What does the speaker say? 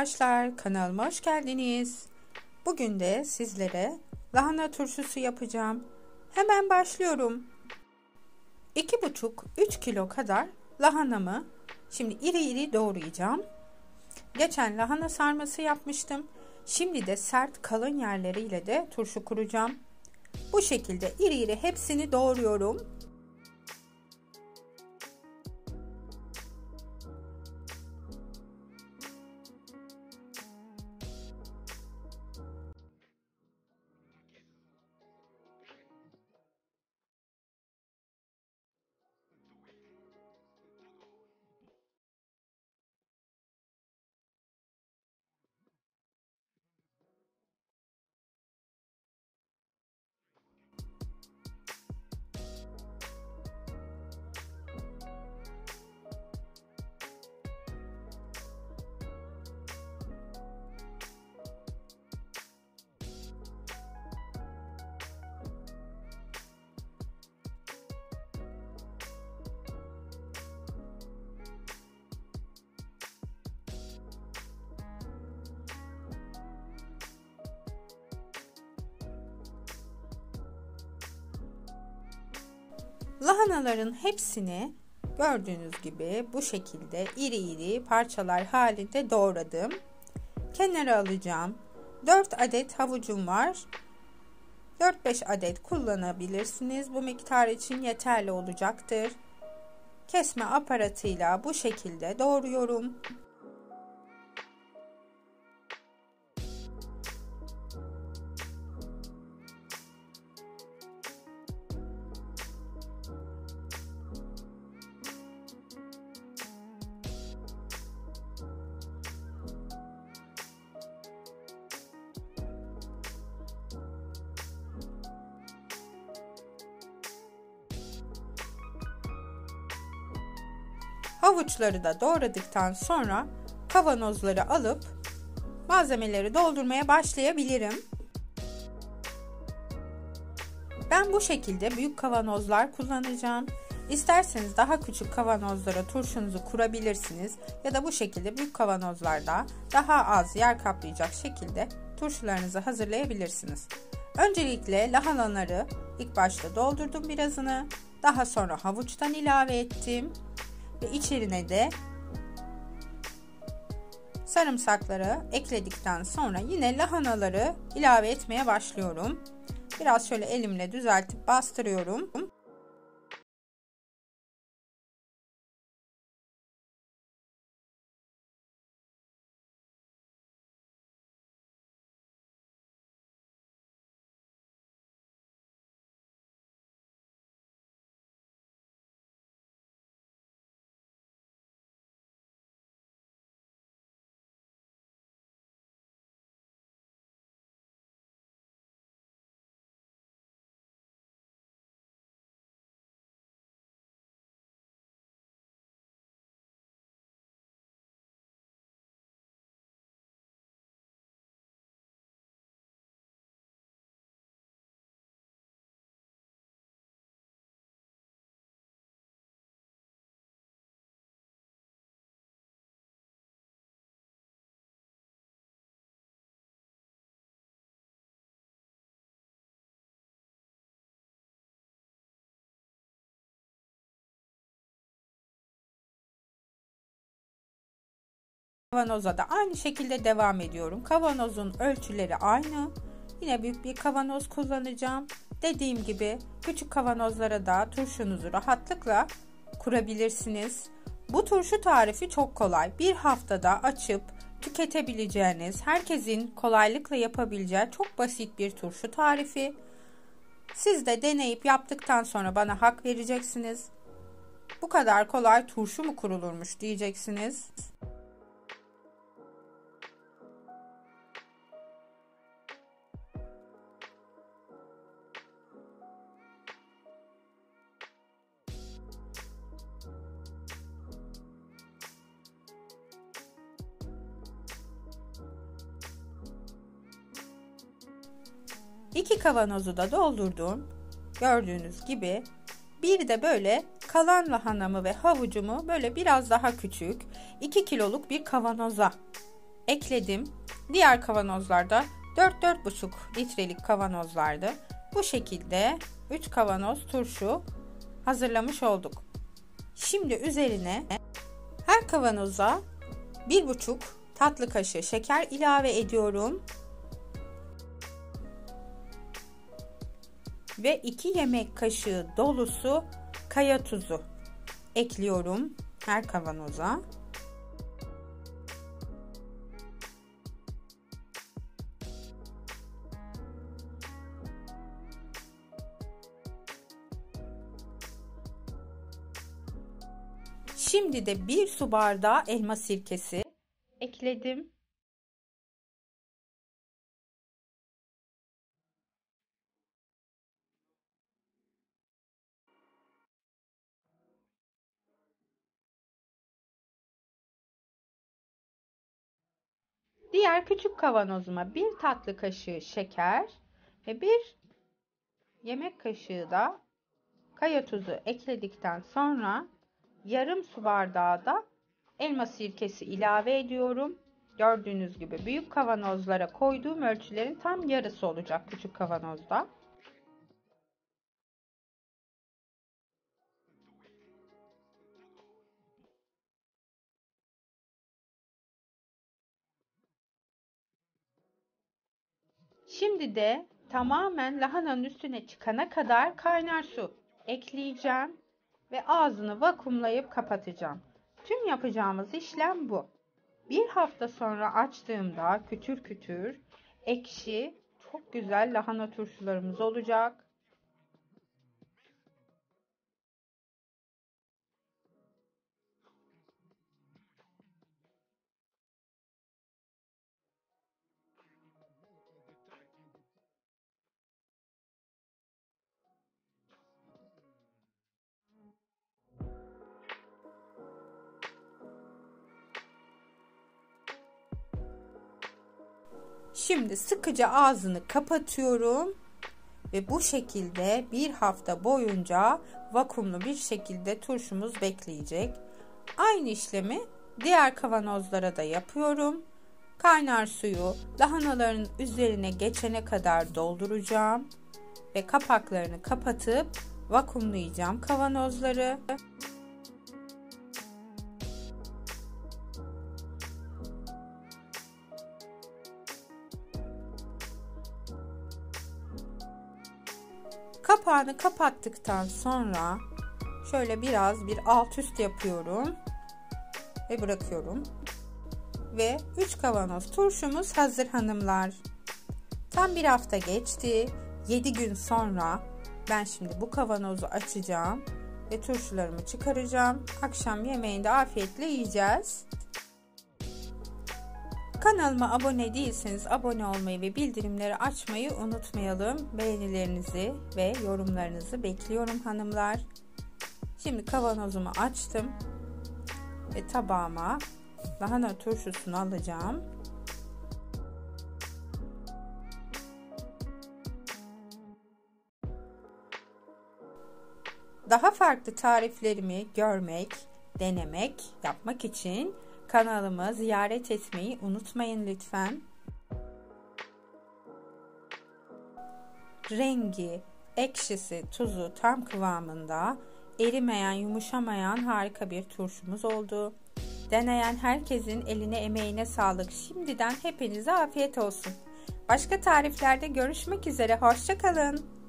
arkadaşlar, kanalıma hoş geldiniz. Bugün de sizlere lahana turşusu yapacağım. Hemen başlıyorum. 2,5-3 kilo kadar lahanamı şimdi iri iri doğrayacağım. Geçen lahana sarması yapmıştım. Şimdi de sert kalın yerleriyle de turşu kuracağım. Bu şekilde iri iri hepsini doğruyorum. Lahanaların hepsini gördüğünüz gibi bu şekilde iri iri parçalar halinde doğradım. Kenara alacağım. 4 adet havucum var. 4-5 adet kullanabilirsiniz. Bu miktar için yeterli olacaktır. Kesme aparatıyla bu şekilde doğruyorum. Havuçları da doğradıktan sonra kavanozları alıp malzemeleri doldurmaya başlayabilirim. Ben bu şekilde büyük kavanozlar kullanacağım. İsterseniz daha küçük kavanozlara turşunuzu kurabilirsiniz ya da bu şekilde büyük kavanozlarda daha az yer kaplayacak şekilde turşularınızı hazırlayabilirsiniz. Öncelikle lahanaları ilk başta doldurdum birazını. Daha sonra havuçtan ilave ettim ve içerine de sarımsakları ekledikten sonra yine lahanaları ilave etmeye başlıyorum. Biraz şöyle elimle düzeltip bastırıyorum. Kavanoza da aynı şekilde devam ediyorum. Kavanozun ölçüleri aynı. Yine büyük bir kavanoz kullanacağım. Dediğim gibi küçük kavanozlara da turşunuzu rahatlıkla kurabilirsiniz. Bu turşu tarifi çok kolay. Bir haftada açıp tüketebileceğiniz, herkesin kolaylıkla yapabileceği çok basit bir turşu tarifi. Siz de deneyip yaptıktan sonra bana hak vereceksiniz. Bu kadar kolay turşu mu kurulurmuş diyeceksiniz. 2 kavanozu da doldurdum. Gördüğünüz gibi bir de böyle kalan lahanamı ve havucumu böyle biraz daha küçük 2 kiloluk bir kavanoza ekledim. Diğer kavanozlarda 4-4,5 litrelik kavanozlardı. Bu şekilde 3 kavanoz turşu hazırlamış olduk. Şimdi üzerine her kavanoza 1,5 tatlı kaşığı şeker ilave ediyorum. Ve 2 yemek kaşığı dolusu kaya tuzu ekliyorum her kavanoza. Şimdi de bir su bardağı elma sirkesi ekledim. Diğer küçük kavanozuma bir tatlı kaşığı şeker ve bir yemek kaşığı da kaya tuzu ekledikten sonra yarım su bardağı da elma sirkesi ilave ediyorum. Gördüğünüz gibi büyük kavanozlara koyduğum ölçülerin tam yarısı olacak küçük kavanozda. Şimdi de tamamen lahananın üstüne çıkana kadar kaynar su ekleyeceğim ve ağzını vakumlayıp kapatacağım. Tüm yapacağımız işlem bu. Bir hafta sonra açtığımda kütür kütür ekşi çok güzel lahana turşularımız olacak. Şimdi sıkıca ağzını kapatıyorum ve bu şekilde bir hafta boyunca vakumlu bir şekilde turşumuz bekleyecek. Aynı işlemi diğer kavanozlara da yapıyorum. Kaynar suyu lahanaların üzerine geçene kadar dolduracağım ve kapaklarını kapatıp vakumlayacağım kavanozları. Kapağını kapattıktan sonra şöyle biraz bir alt üst yapıyorum ve bırakıyorum. Ve 3 kavanoz turşumuz hazır hanımlar. Tam bir hafta geçti. 7 gün sonra ben şimdi bu kavanozu açacağım ve turşularımı çıkaracağım. Akşam yemeğinde afiyetle yiyeceğiz. Kanalıma abone değilseniz abone olmayı ve bildirimleri açmayı unutmayalım. Beğenilerinizi ve yorumlarınızı bekliyorum hanımlar. Şimdi kavanozumu açtım ve tabağıma lahana turşusunu alacağım. Daha farklı tariflerimi görmek, denemek, yapmak için Kanalımı ziyaret etmeyi unutmayın lütfen. Rengi, ekşisi, tuzu tam kıvamında, erimeyen, yumuşamayan harika bir turşumuz oldu. Deneyen herkesin eline emeğine sağlık. Şimdiden hepinize afiyet olsun. Başka tariflerde görüşmek üzere. Hoşçakalın.